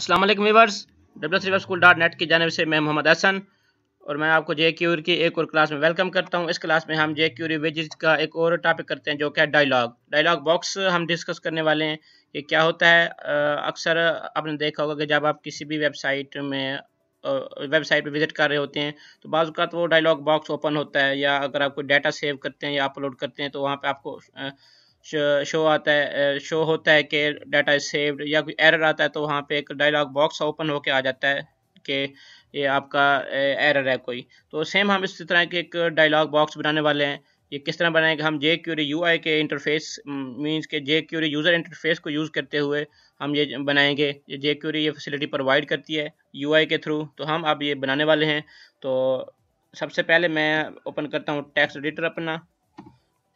अस्सलाम वालेकुम W three school dot net की जानब से मैं मोहम्मद हसन और मैं आपको जे क्यूरी की एक और क्लास में वेलकम करता हूँ। इस क्लास में हम जे क्यूरी वेजेस का एक और टॉपिक करते हैं जो कि डायलॉग डायलॉग बॉक्स हम डिस्कस करने वाले हैं कि क्या होता है। अक्सर आपने देखा होगा कि जब आप किसी भी वेबसाइट में वेबसाइट पे विज़िट कर रहे होते हैं तो बाज़ तो वो डायलॉग बॉक्स ओपन होता है या अगर आप कोई डाटा सेव करते हैं या अपलोड करते हैं तो वहाँ पर आपको शो आता है शो होता है कि डाटा इज़ सेव्ड या कोई एरर आता है तो वहाँ पे एक डायलॉग बॉक्स ओपन होके आ जाता है कि ये आपका एरर है कोई। तो सेम हम इस तरह के एक डायलॉग बॉक्स बनाने वाले हैं। ये किस तरह बनाएँगे हम जे क्यूरी यू आई के इंटरफेस मींस के जे क्यूरी यूज़र इंटरफेस को यूज़ करते हुए हम ये बनाएँगे। ये जे क्यूरी ये फैसिलिटी प्रोवाइड करती है यू आई के थ्रू तो हम अब ये बनाने वाले हैं। तो सबसे पहले मैं ओपन करता हूँ टेक्स्ट एडिटर अपना।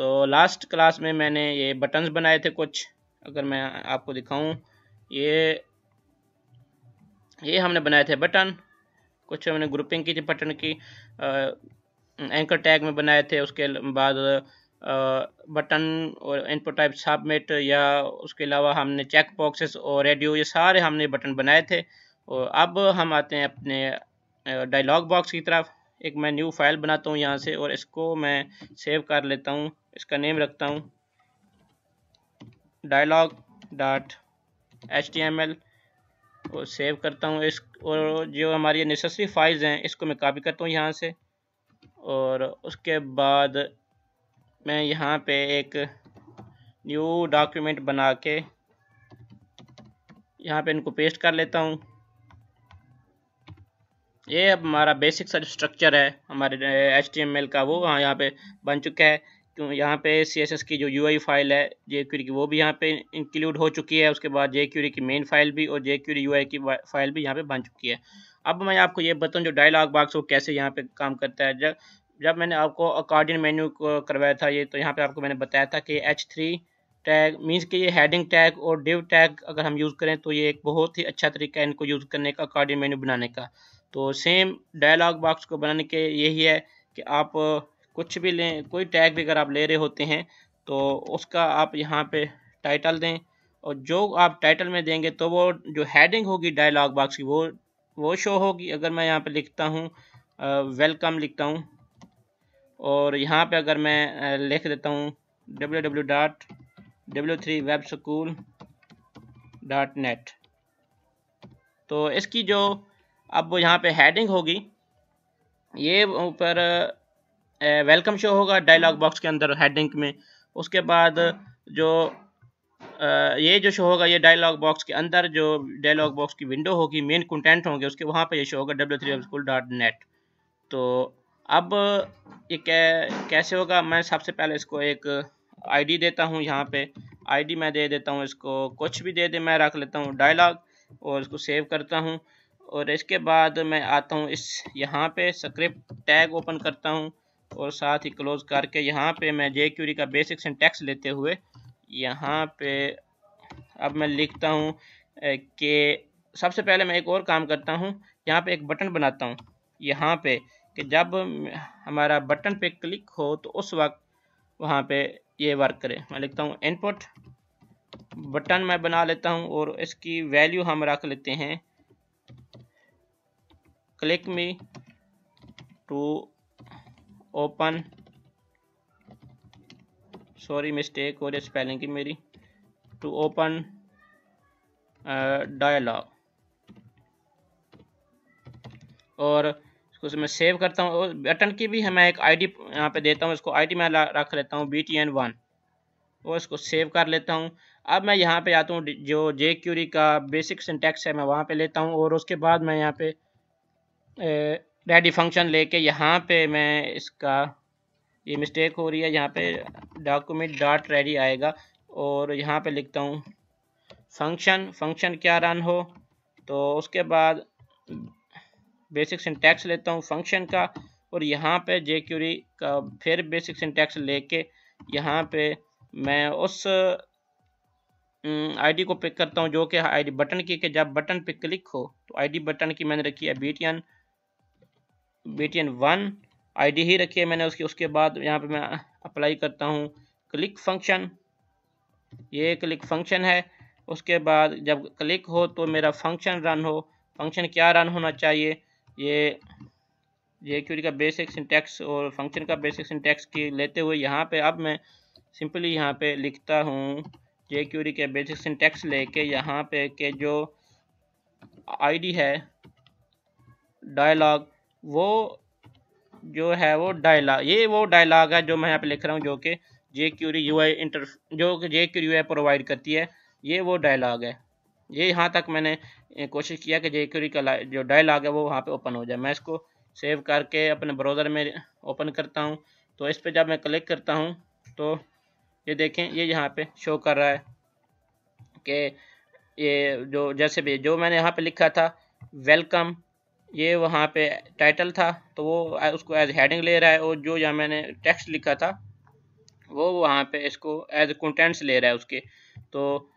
तो लास्ट क्लास में मैंने ये बटन्स बनाए थे कुछ। अगर मैं आपको दिखाऊँ ये ये हमने बनाए थे बटन कुछ हमने ग्रुपिंग की थी बटन की। आ, एंकर टैग में बनाए थे उसके बाद बटन और इनपुट टाइप सबमिट या उसके अलावा हमने चेक बॉक्सेस और रेडियो ये सारे हमने बटन बनाए थे। और अब हम आते हैं अपने डायलॉग बॉक्स की तरफ़। एक मैं न्यू फ़ाइल बनाता हूँ यहाँ से और इसको मैं सेव कर लेता हूँ। इसका नेम रखता हूँ। Dialog dot H T M L और सेव करता हूँ। इस और जो हमारी नेसेसरी फाइल्स हैं, इसको मैं कॉपी करता हूँ यहाँ से। और उसके बाद मैं यहाँ पे एक न्यू डॉक्यूमेंट बना के यहाँ पे इनको पेस्ट कर लेता हूँ। ये अब हमारा बेसिक सा स्ट्रक्चर है, हमारे एचटीएमएल का, वो हाँ यहाँ पे बन चुका है। क्यों, यहाँ पे सी एस एस की जो यू आई फ़ाइल है जे क्यूरी की, वो भी यहाँ पे इंक्लूड हो चुकी है। उसके बाद जे क्यूरी की मेन फ़ाइल भी और जे क्यूरी यू की फ़ाइल भी यहाँ पे बन चुकी है। अब मैं आपको ये बताऊँ, जो डायलॉग बॉक्स वो कैसे यहाँ पे काम करता है। जब जब मैंने आपको अकॉर्डिंग मेन्यू करवाया था, ये तो यहाँ पे आपको मैंने बताया था कि एच थ्री टैग मीन्स कि ये हेडिंग टैग और डिव टैग अगर हम यूज़ करें तो ये एक बहुत ही अच्छा तरीका है इनको यूज़ करने का अकॉर्डिंग मेन्यू बनाने का। तो सेम डायलॉग बॉक्स को बनाने के यही है कि आप कुछ भी लें, कोई टैग भी अगर आप ले रहे होते हैं तो उसका आप यहाँ पे टाइटल दें और जो आप टाइटल में देंगे तो वो जो हेडिंग होगी डायलॉग बॉक्स की, वो वो शो होगी। अगर मैं यहाँ पे लिखता हूँ वेलकम लिखता हूँ और यहाँ पे अगर मैं लिख देता हूँ W W dot W three web school dot तो इसकी जो अब यहाँ पे हेडिंग होगी। ये ऊपर वेलकम शो होगा डायलॉग बॉक्स के अंदर हेडिंग में। उसके बाद जो ये जो शो होगा ये डायलॉग बॉक्स के अंदर जो डायलॉग बॉक्स की विंडो होगी मेन कंटेंट होंगे उसके वहाँ पे ये शो होगा W three school dot net तो अब ये कै, कैसे होगा? मैं सबसे पहले इसको एक आईडी देता हूँ यहाँ पे। आईडी मैं दे देता हूँ इसको कुछ भी दे दे मैं रख लेता हूँ डायलॉग और इसको सेव करता हूँ। और इसके बाद मैं आता हूँ इस यहाँ पे स्क्रिप्ट टैग ओपन करता हूँ और साथ ही क्लोज करके यहाँ पे मैं जे क्यूरी का बेसिक सिंटेक्स लेते हुए यहाँ पे अब मैं लिखता हूँ कि, सबसे पहले मैं एक और काम करता हूँ, यहाँ पे एक बटन बनाता हूँ, यहाँ पे कि जब हमारा बटन पे क्लिक हो तो उस वक्त वहाँ पे ये वर्क करे। मैं लिखता हूँ इनपुट बटन मैं बना लेता हूँ और इसकी वैल्यू हम रख लेते हैं click me to open. Sorry mistake हो रही स्पेलिंग की मेरी. टू ओपन डायलॉग और इसको मैं सेव करता हूँ. बटन की भी मैं एक आईडी यहाँ पे देता हूँ, इसको आईडी मैं रख लेता हूँ बी टी एन वन और इसको सेव कर लेता हूँ. अब मैं यहाँ पे आता हूँ, जो जे क्यूरी का बेसिक सिंटेक्स है, मैं वहाँ पे लेता हूँ. और उसके बाद मैं यहाँ पे रेडी फ़ंक्शन लेके यहाँ पे मैं इसका, ये मिस्टेक हो रही है। यहाँ पे डॉक्यूमेंट डॉट रेडी आएगा और यहाँ पे लिखता हूँ फ़ंक्शन फ़ंक्शन क्या रन हो? तो उसके बाद बेसिक सिंटैक्स लेता हूँ फ़ंक्शन का और यहाँ पे जे क्यूरी का फिर बेसिक सिंटैक्स लेके यहाँ पे मैं उस आईडी को पिक करता हूँ जो कि आईडी बटन की, कि जब बटन पे क्लिक हो तो आईडी बटन की मैंने रखी है B T N one I D ही रखी है मैंने उसकी, उसके बाद यहाँ पे मैं अप्लाई करता हूँ क्लिक फ़ंक्शन ये क्लिक फ़ंक्शन है। उसके बाद जब क्लिक हो तो मेरा फ़ंक्शन रन हो। फ़ंक्शन क्या रन होना चाहिए? ये जे क्यूरी का बेसिक सिंटेक्स और फ़ंक्शन का बेसिक सिंटेक्स की लेते हुए यहाँ पे अब मैं सिंपली यहाँ पे लिखता हूँ। जे क्यूरी के बेसिक सिंटेक्स लेके यहाँ पे के जो आईडी है डायलॉग वो जो है वो डायलॉग ये वो डायलॉग है जो मैं यहाँ पे लिख रहा हूँ, जो कि jQuery U I inter जो कि जे क्यूरी यू प्रोवाइड करती है, ये वो डायलॉग है। ये यहाँ तक मैंने कोशिश किया कि जे क्यूरी का जो डायलॉग है वो वहाँ पे ओपन हो जाए। मैं इसको सेव करके अपने ब्राउज़र में ओपन करता हूँ। तो इस पर जब मैं क्लिक करता हूँ तो ये देखें, ये यहाँ पे शो कर रहा है कि ये जो, जैसे भी, जो मैंने यहाँ पे लिखा था वेलकम ये वहाँ पे टाइटल था तो वो उसको एज हेडिंग ले रहा है, और जो यहाँ मैंने टेक्स्ट लिखा था, वो वहाँ पे इसको एज कंटेंट्स ले रहा है उसके। तो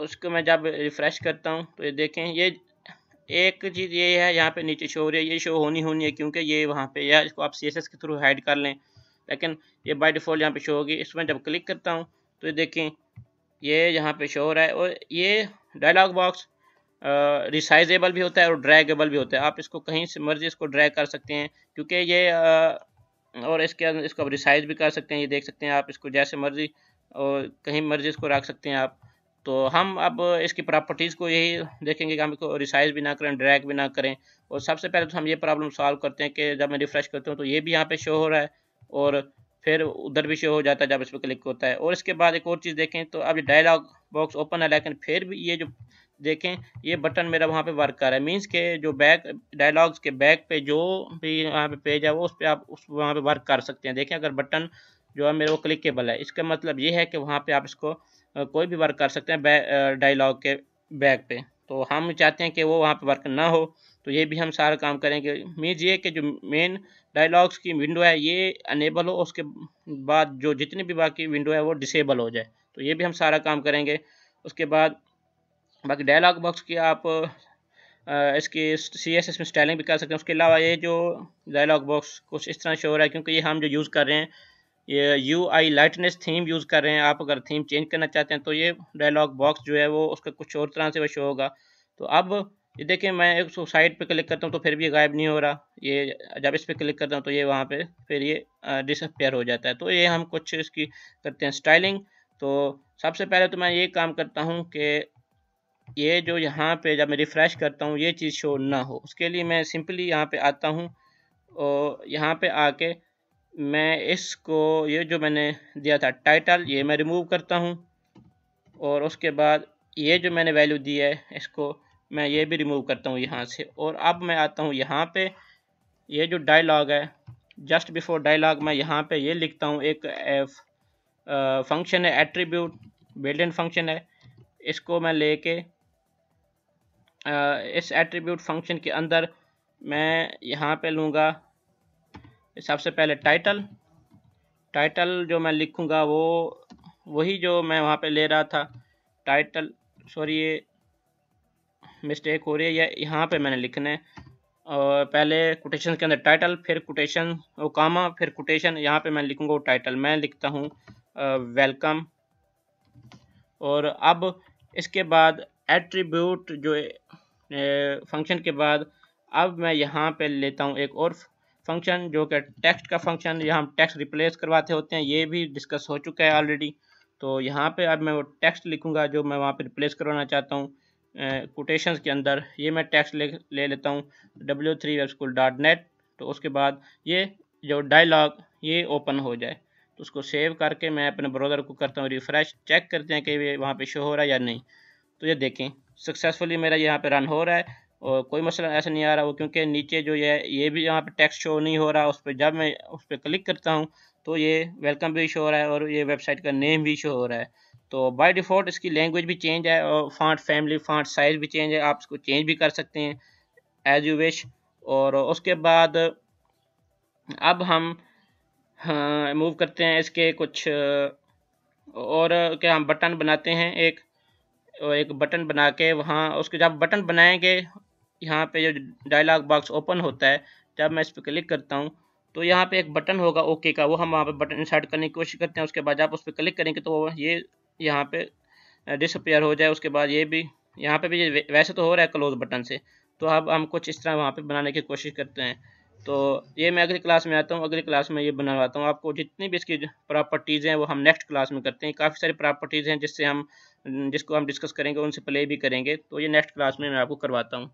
उसको मैं जब रिफ़्रेश करता हूँ तो ये देखें, ये एक चीज़ ये है, यहाँ पे नीचे शो हो रही है, ये शो होनी होनी है, क्योंकि ये वहाँ पे या इसको आप सीएसएस के थ्रू हाइड कर लें। लेकिन ये बाय डिफ़ॉल्ट यहाँ पे शो होगी। इसमें जब क्लिक करता हूँ तो ये देखें, ये यहाँ पे शो हो रहा है, और ये डायलॉग बॉक्स रिसाइजेबल भी होता है और ड्रैगेबल भी होता है। आप इसको कहीं से मर्ज़ी इसको ड्रैग कर सकते हैं, क्योंकि ये और इसके अंदर इसको रिसाइज भी कर सकते हैं, ये देख सकते हैं आप इसको जैसे मर्ज़ी और कहीं मर्ज़ी इसको रख सकते हैं आप। तो हम अब इसकी प्रॉपर्टीज़ को यही देखेंगे कि हम इसको रिसाइज भी ना करें ड्रैग भी ना करें। और सबसे पहले तो हम ये प्रॉब्लम सॉल्व करते हैं कि जब मैं रिफ़्रेश करता हूँ तो ये भी यहाँ पे शो हो रहा है और फिर उधर भी शो हो जाता है जब इस पर क्लिक होता है। और इसके बाद एक और चीज़ देखें तो अब ये डायलॉग बॉक्स ओपन है, लेकिन फिर भी ये जो देखें, ये बटन मेरा वहाँ पे वर्क कर रहा है। मींस के जो बैक डायलॉग्स के बैक पे जो भी वहाँ पे पेज है, वो उस पर आप उस वहाँ पे वर्क कर सकते हैं। देखें, अगर बटन जो है मेरे वो क्लिकेबल है। इसका मतलब ये है कि वहाँ पे आप इसको कोई भी वर्क कर सकते हैं डायलॉग के बैक पे। तो हम चाहते हैं कि वो वहाँ पे वर्क ना हो तो ये भी हम सारा काम करेंगे। मीन्स ये कि जो मेन डायलॉग्स की विंडो है, ये अनेबल हो, उसके बाद जो जितनी भी बाकी विंडो है, वो डिसेबल हो जाए। तो ये भी हम सारा काम करेंगे। उसके बाद बाकी डायलॉग बॉक्स की आप इसकी सी एस एस में स्टाइलिंग भी कर सकते हैं। उसके अलावा ये जो डायलॉग बॉक्स कुछ इस तरह शो हो रहा है, क्योंकि ये हम जो यूज़ कर रहे हैं, ये U I lightness theme use कर रहे हैं। आप अगर थीम चेंज करना चाहते हैं तो ये डायलॉग बॉक्स जो है वो उसका कुछ और तरह से वो शो होगा। तो अब ये देखें मैं एक साइड पे क्लिक करता हूँ तो फिर भी गायब नहीं हो रहा। ये जब इस पर क्लिक करता हूँ तो ये वहाँ पे फिर ये डिसअपेयर हो जाता है। तो ये हम कुछ इसकी करते हैं स्टाइलिंग तो सबसे पहले तो मैं ये काम करता हूँ कि ये जो यहाँ पे जब मैं रिफ़्रेश करता हूँ, ये चीज़ शो ना हो। उसके लिए मैं सिंपली यहाँ पे आता हूँ और यहाँ पे आके मैं इसको, ये जो मैंने दिया था टाइटल ये मैं रिमूव करता हूँ और उसके बाद ये जो मैंने वैल्यू दी है, इसको मैं ये भी रिमूव करता हूँ यहाँ से। और अब मैं आता हूँ यहाँ पे, ये जो डायलॉग है जस्ट बिफोर डायलॉग मैं यहाँ पे ये लिखता हूँ, एक फ़ंक्शन है एट्रीब्यूट बिल्डन फ़ंक्शन है। इसको मैं लेके इस एट्रीब्यूट फ़ंक्शन के अंदर मैं यहाँ पे लूँगा सबसे पहले टाइटल टाइटल जो मैं लिखूँगा वो, वही जो मैं वहाँ पे ले रहा था। टाइटल सॉरी ये मिस्टेक हो रही है, या यहाँ पे मैंने लिखना। है और पहले कोटेशन के अंदर टाइटल फिर कोटेशन वो कामा फिर कोटेशन यहाँ पे मैं लिखूँगा वो टाइटल मैं लिखता हूँ वेलकम और अब इसके बाद एट्रीब्यूट जो फ़ंक्शन के बाद, अब मैं यहाँ पे लेता हूँ एक और फ़ंक्शन जो कि टेक्स्ट का फ़ंक्शन यहाँ हम टेक्स्ट रिप्लेस करवाते होते हैं, ये भी डिस्कस हो चुका है ऑलरेडी तो यहाँ पे अब मैं वो टेक्स्ट लिखूँगा जो मैं वहाँ पे रिप्लेस करवाना चाहता हूँ कोटेशंस के अंदर। ये मैं टेक्स्ट ले ले लेता हूँ W three school dot net तो उसके बाद ये जो डायलॉग ये ओपन हो जाए। तो उसको सेव करके मैं अपने ब्राउज़र को करता हूँ रिफ़्रेश चेक करते हैं कि ये वहाँ पे शो हो रहा है या नहीं। तो ये देखें सक्सेसफुली मेरा यहाँ पे रन हो रहा है और कोई मसला ऐसा नहीं आ रहा वो क्योंकि नीचे जो ये ये भी यहाँ पे टेक्स्ट शो नहीं हो रहा, उस पर जब मैं उस पर क्लिक करता हूँ तो ये वेलकम भी शो हो रहा है और ये वेबसाइट का नेम भी शो हो रहा है। तो बाय डिफ़ॉल्ट इसकी लैंग्वेज भी चेंज है और फांट फैमिली फांट साइज़ भी चेंज है, आप इसको चेंज भी कर सकते हैं एज यू विश और उसके बाद अब हम हाँ, मूव करते हैं इसके कुछ और क्या हम बटन बनाते हैं एक एक बटन बना के वहाँ उसके जब बटन बनाएँगे यहाँ पे जो डायलॉग बॉक्स ओपन होता है जब मैं इस पर क्लिक करता हूँ तो यहाँ पे एक बटन होगा ओके का वो हम वहाँ पे बटन इंसर्ट करने की कोशिश करते हैं उसके बाद आप उस पर क्लिक करेंगे तो ये यहाँ पे डिसअपेयर हो जाए उसके बाद ये भी यहाँ पे भी वैसे तो हो रहा है क्लोज बटन से तो अब हम कुछ इस तरह वहाँ पे बनाने की कोशिश करते हैं। तो ये मैं अगली क्लास में आता हूँ। अगली क्लास में ये बनवाता हूँ आपको। जितनी भी इसकी प्रॉपर्टीज़ हैं, वो हम नेक्स्ट क्लास में करते हैं। काफ़ी सारी प्रॉपर्टीज़ हैं जिससे हम, जिसको हम डिस्कस करेंगे, उनसे प्ले भी करेंगे। तो ये नेक्स्ट क्लास में मैं आपको करवाता हूँ।